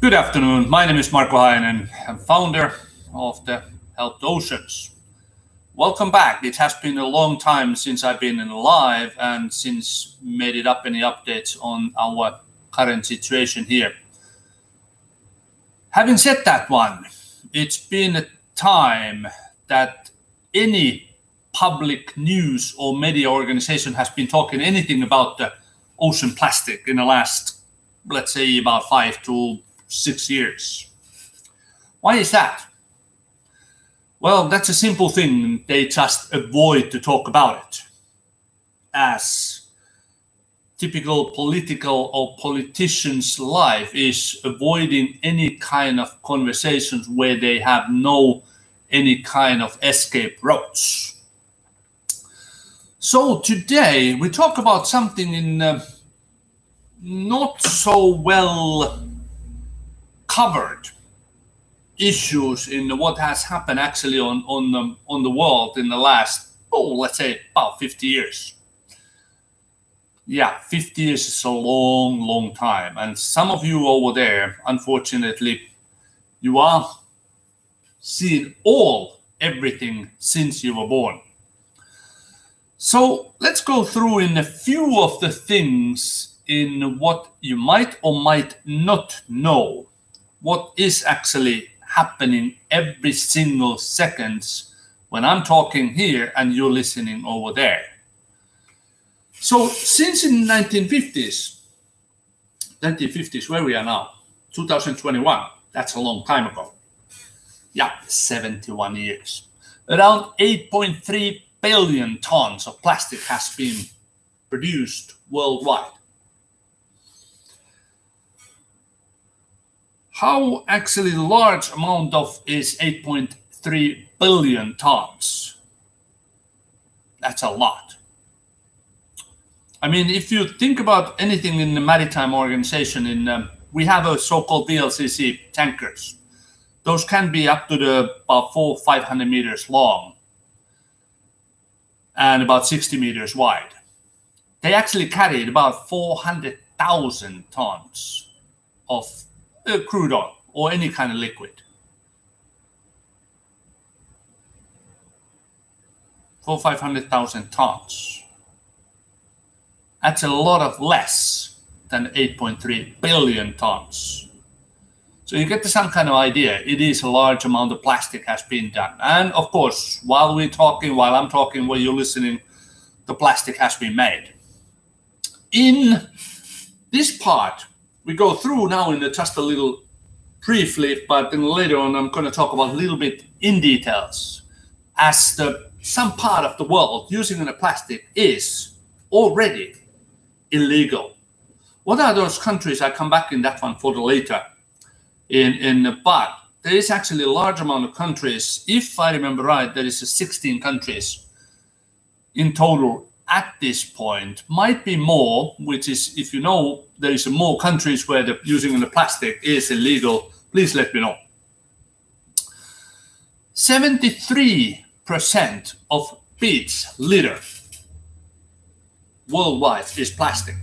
Good afternoon. My name is Marko Hainen. I'm founder of the Helped Oceans. Welcome back. It has been a long time since I've been in live and since made it up any updates on our current situation here. Having said that one, it's been a time that any public news or media organization has been talking anything about the ocean plastic in the last, let's say, about five to six years. Why is that? Well, that's a simple thing. They just avoid to talk about it. As typical political or politician's life is avoiding any kind of conversations where they have no any kind of escape routes. So today we talk about something in uh, not so well covered issues in what has happened actually on on the, on the world in the last oh let's say about 50 years. Yeah 50 years is a long long time. And some of you over there unfortunately you are seeing all everything since you were born. So let's go through in a few of the things in what you might or might not know. What is actually happening every single seconds when I'm talking here and you're listening over there. So since in 1950s, 1950s, where we are now, 2021, that's a long time ago. Yeah, 71 years. Around 8.3 billion tons of plastic has been produced worldwide. How actually large amount of is 8.3 billion tons? That's a lot. I mean, if you think about anything in the maritime organization, in um, we have a so-called VLCC tankers. Those can be up to the about four, 500 meters long and about 60 meters wide. They actually carried about 400,000 tons of uh, crude oil or any kind of liquid. For 500,000 tons. That's a lot of less than 8.3 billion tons. So you get some kind of idea. It is a large amount of plastic has been done. And of course, while we're talking, while I'm talking, while you're listening, the plastic has been made. In this part, we go through now in the, just a little briefly, but then later on I'm going to talk about a little bit in details as the some part of the world using the plastic is already illegal. What are those countries? I come back in that one for the later in, in but there is actually a large amount of countries. If I remember right, there is 16 countries in total at this point. Might be more, which is if you know there is more countries where the using the plastic is illegal. Please let me know. 73% of beach litter worldwide is plastic.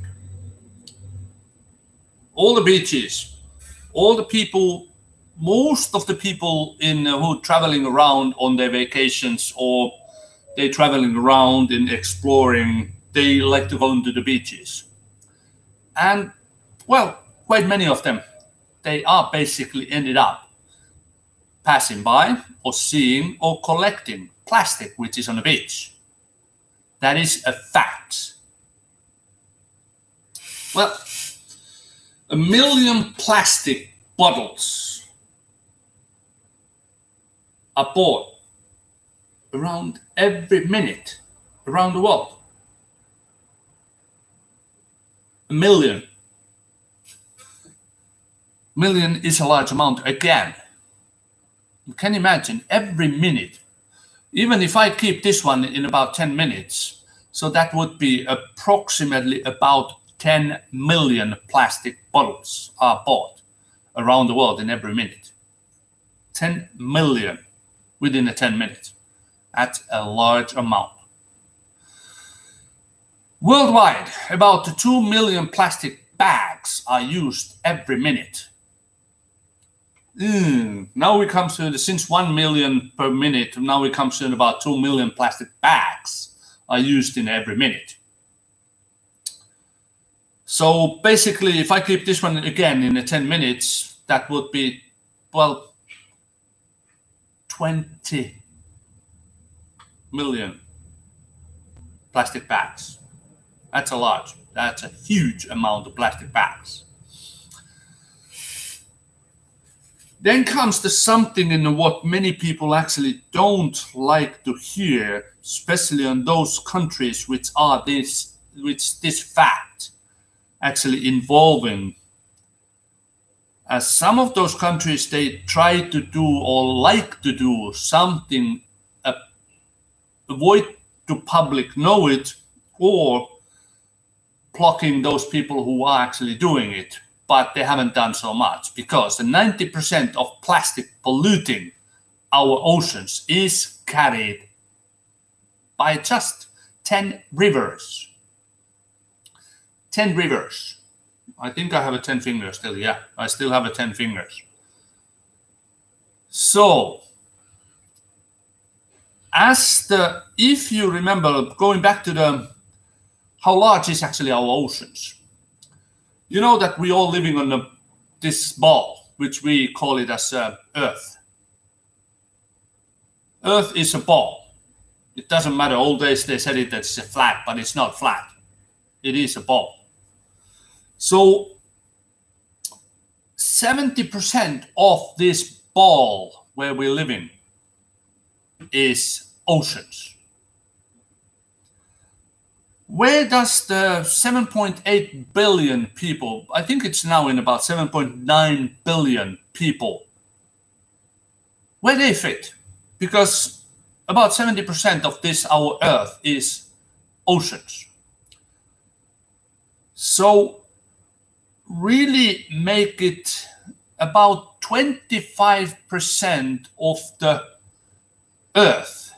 All the beaches all the people, most of the people in uh, who traveling around on their vacations or they traveling around and exploring, they like to go into the beaches. And well, quite many of them, they are basically ended up passing by or seeing or collecting plastic which is on the beach. That is a fact. Well, a million plastic bottles are bought around every minute around the world. A million. Million is a large amount again. You can imagine every minute, even if I keep this one in about 10 minutes, so that would be approximately about 10 million plastic bottles are bought around the world in every minute. 10 million within a 10 minutes. That's a large amount. Worldwide, about 2 million plastic bags are used every minute. mm, now we come to the, since 1 million per minute, now we come to about 2 million plastic bags are used in every minute. So basically, if I keep this one again in the 10 minutes, that would be, well, 20 million plastic bags. That's a lot. That's a huge amount of plastic bags. Then comes the something in what many people actually don't like to hear, especially in those countries which are this, which this fact actually involving. As some of those countries they try to do or like to do something, avoid the public know it, or blocking those people who are actually doing it, but they haven't done so much because the 90% of plastic polluting our oceans is carried by just 10 rivers. 10 rivers. I think I have a 10 fingers still. Yeah, I still have a 10 fingers. So, as the, if you remember, going back to the how large is actually our oceans? You know that we all living on a, this ball, which we call it as uh, Earth. Earth is a ball. It doesn't matter. Old days they said it that it's a flat, but it's not flat. It is a ball. So 70% of this ball where we live in is oceans where does the 7.8 billion people, I think it's now in about 7.9 billion people, where they fit? Because about 70% of this, our Earth, is oceans. So really make it about 25% of the Earth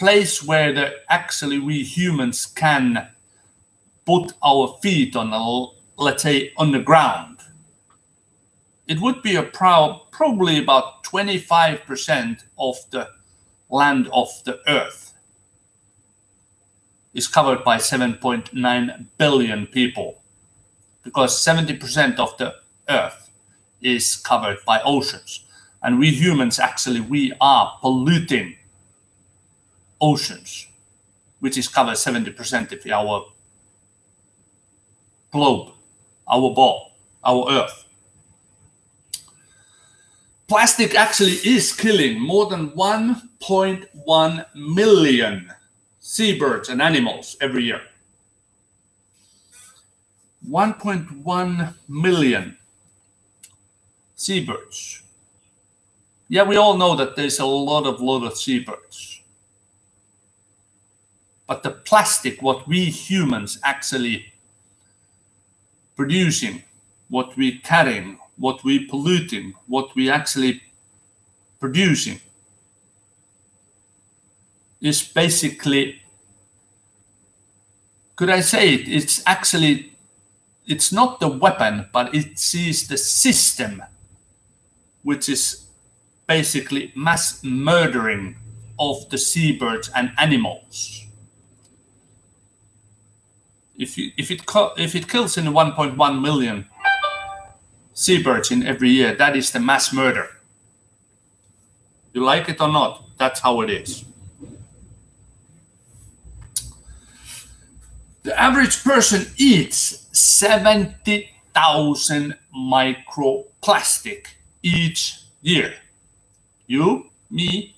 place where the actually we humans can put our feet on let's say on the ground. It would be a probably about 25% of the land of the earth. Is covered by 7.9 billion people because 70% of the earth is covered by oceans. And we humans actually we are polluting oceans, which is covered 70% of our globe, our ball, our earth. Plastic actually is killing more than 1.1 million seabirds and animals every year. 1.1 million seabirds. Yeah, we all know that there's a lot of lot of seabirds but the plastic, what we humans actually producing, what we carrying, what we polluting, what we actually producing is basically could I say it? It's actually it's not the weapon, but it is the system which is basically mass murdering of the seabirds and animals if you, if it if it kills in 1.1 million seabirds in every year, that is the mass murder. You like it or not, that's how it is. The average person eats 70,000 microplastic each year. You, me,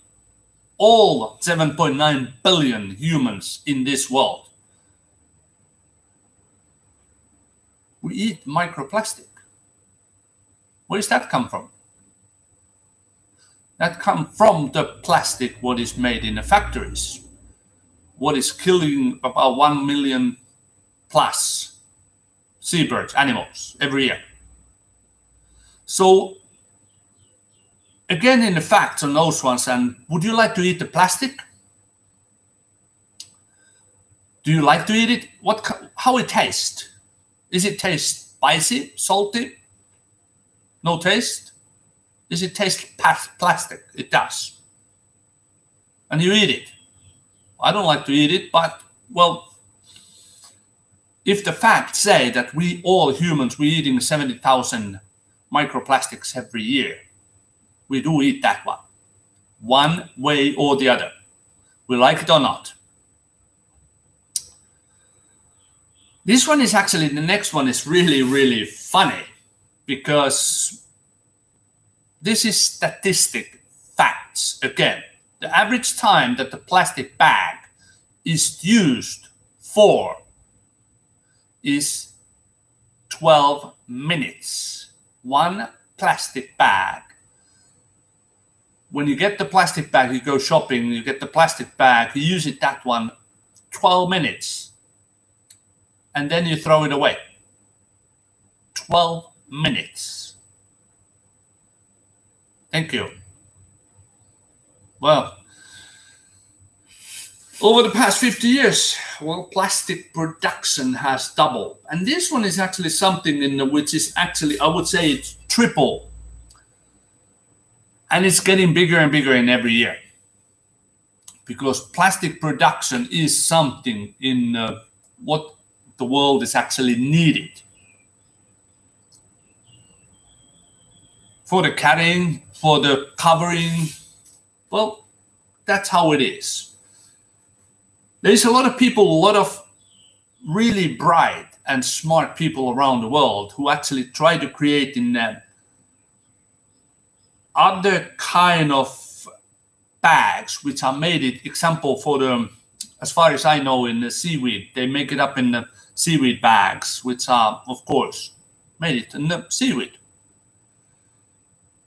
all 7.9 billion humans in this world. We eat microplastic. Where does that come from? That come from the plastic what is made in the factories. What is killing about 1 million plus seabirds, animals every year. So again in the facts on those ones and would you like to eat the plastic? Do you like to eat it? What how it tastes? Is it taste spicy, salty? No taste? Does it taste plastic? It does. And you eat it. I don't like to eat it, but well, if the facts say that we all humans we're eating 70,000 microplastics every year, we do eat that one, one way or the other. We like it or not. This one is actually the next one is really, really funny because this is statistic facts again. The average time that the plastic bag is used for is 12 minutes. One plastic bag. When you get the plastic bag, you go shopping, you get the plastic bag, you use it that one 12 minutes and then you throw it away. 12 minutes. Thank you. Well, over the past 50 years, well, plastic production has doubled. And this one is actually something in which is actually, I would say it's triple. And it's getting bigger and bigger in every year. Because plastic production is something in uh, what the world is actually needed. For the carrying, for the covering, well, that's how it is. There's a lot of people, a lot of really bright and smart people around the world who actually try to create in them other kind of bags which are made it example for the as far as i know in the seaweed they make it up in the seaweed bags, which are, of course, made it in the seaweed.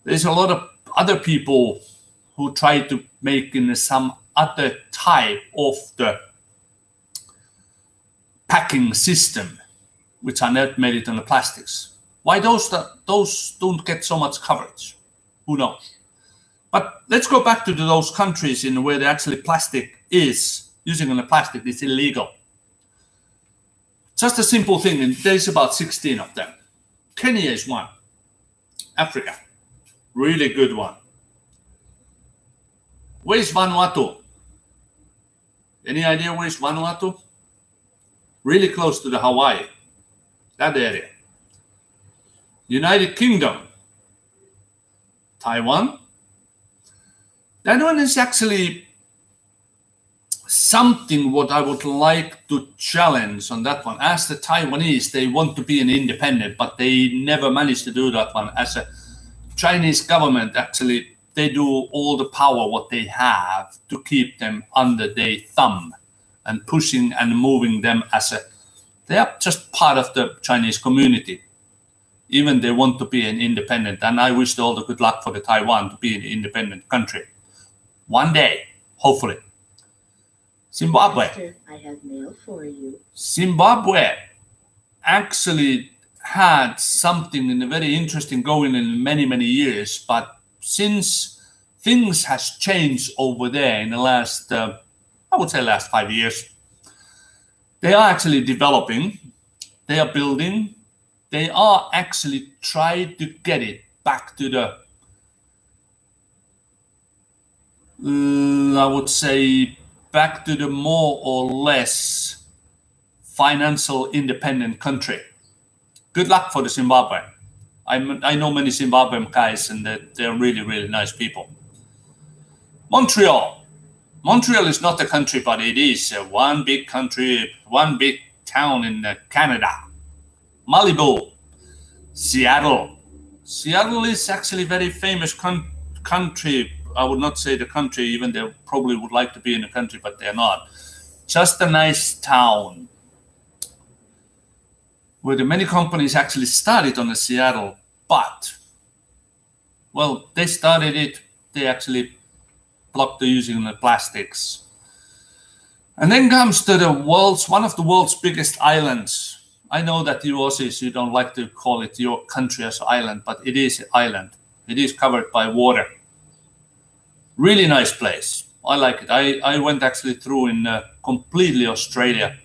There's a lot of other people who try to make in some other type of the packing system, which are not made it in the plastics. Why those that those don't get so much coverage? Who knows? But let's go back to those countries in where the actually plastic is using on the plastic is illegal. Just a simple thing, and there's about 16 of them. Kenya is one. Africa, really good one. Where's Vanuatu? Any idea where's Vanuatu? Really close to the Hawaii, that area. United Kingdom, Taiwan. That one is actually something what I would like to challenge on that one. As the Taiwanese, they want to be an independent, but they never managed to do that one. As a Chinese government, actually, they do all the power what they have to keep them under their thumb and pushing and moving them as a they are just part of the Chinese community. Even they want to be an independent, and I wish all the good luck for the Taiwan to be an independent country. One day, hopefully. Zimbabwe. I have mail for you. Zimbabwe actually had something in a very interesting going in many many years, but since things has changed over there in the last, uh, I would say, last five years, they are actually developing, they are building, they are actually trying to get it back to the, uh, I would say, back to the more or less financial independent country. Good luck for the Zimbabwe. I'm, I know many Zimbabwean guys and they're, they're really, really nice people. Montreal. Montreal is not a country, but it is one big country, one big town in uh, Canada. Malibu, Seattle. Seattle is actually very famous country I would not say the country, even they probably would like to be in the country, but they're not. Just a nice town where the many companies actually started on the Seattle, but well, they started it. They actually blocked the using the plastics. And then comes to the world's one of the world's biggest islands. I know that you Aussies you don't like to call it your country as island, but it is an island. It is covered by water really nice place. I like it. I, I went actually through in uh, completely Australia.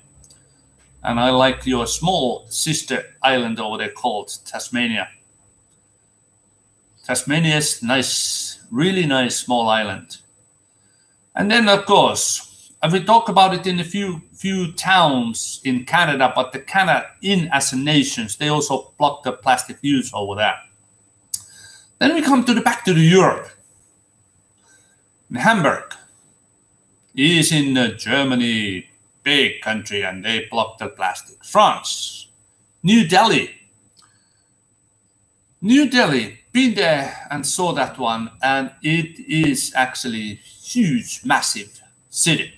And I like your small sister island over there called Tasmania. Tasmania is nice, really nice small island. And then, of course, and we talk about it in a few few towns in Canada, but the Canada in as a nations, they also block the plastic use over there. Then we come to the back to the Europe. Hamburg is in uh, Germany, big country, and they block the plastic. France, New Delhi. New Delhi, been there and saw that one, and it is actually huge, massive city.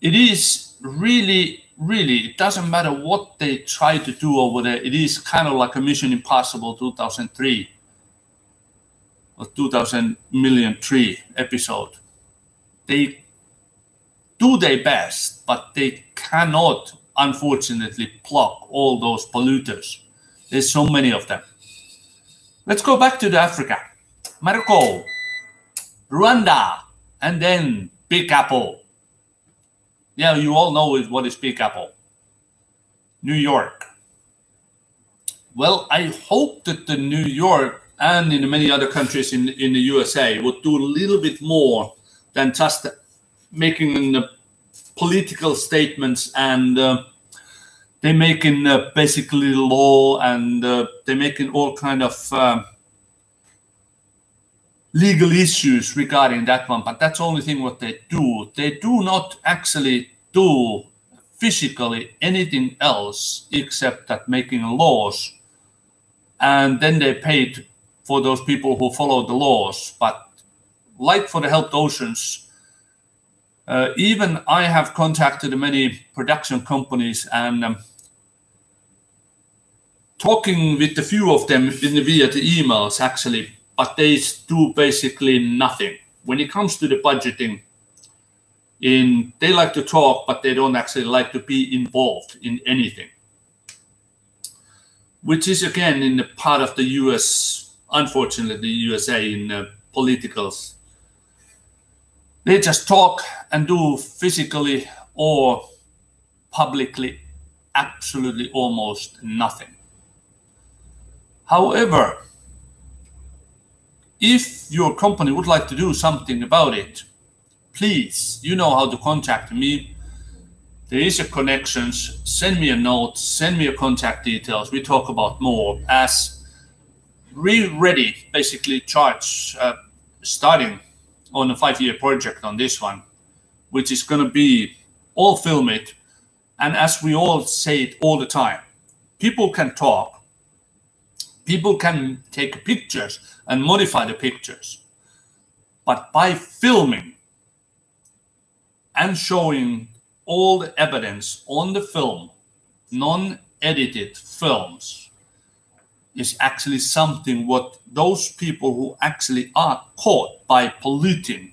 It is really, really, it doesn't matter what they try to do over there. It is kind of like a Mission Impossible 2003 or 2000 million tree episode. They do their best, but they cannot, unfortunately, block all those polluters. There's so many of them. Let's go back to the Africa. Morocco, Rwanda, and then Big Apple. Yeah, you all know what is Big Apple. New York. Well, I hope that the New York and in many other countries in, in the USA would do a little bit more than just making political statements and uh, they're making uh, basically law and uh, they're making all kind of uh, legal issues regarding that one. But that's the only thing what they do. They do not actually do physically anything else except that making laws. And then they paid for those people who follow the laws but like for the help oceans uh, even i have contacted many production companies and um, talking with a few of them in, via the emails actually but they do basically nothing. When it comes to the budgeting, in they like to talk, but they don't actually like to be involved in anything. Which is again in the part of the US, unfortunately, the USA in uh, politicals. They just talk and do physically or publicly absolutely almost nothing. However, if your company would like to do something about it, please, you know how to contact me. There is a connections. Send me a note. Send me your contact details. We talk about more as we ready, basically charge uh, starting on a five-year project on this one, which is going to be all film it. And as we all say it all the time, people can talk, people can take pictures, and modify the pictures. But by filming and showing all the evidence on the film, non edited films, is actually something what those people who actually are caught by polluting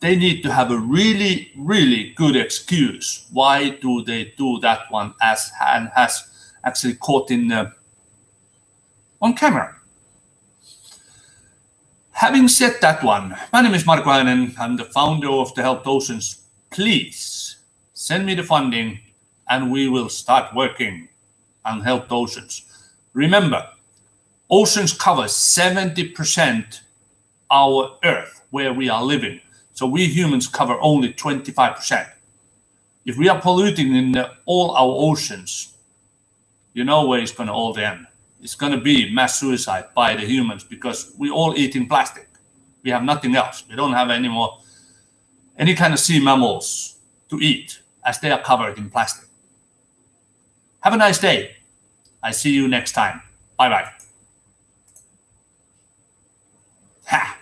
they need to have a really really good excuse why do they do that one as and has actually caught in uh, on camera Having said that one, my name is Marko Hainen. I'm the founder of the Help Oceans. Please send me the funding and we will start working on Help Oceans. Remember, oceans cover 70% our earth where we are living. So we humans cover only 25%. If we are polluting in the, all our oceans, you know where it's going to all end it's going to be mass suicide by the humans because we all eating plastic. We have nothing else. We don't have any more any kind of sea mammals to eat as they are covered in plastic. Have a nice day. I see you next time. Bye bye. Ha!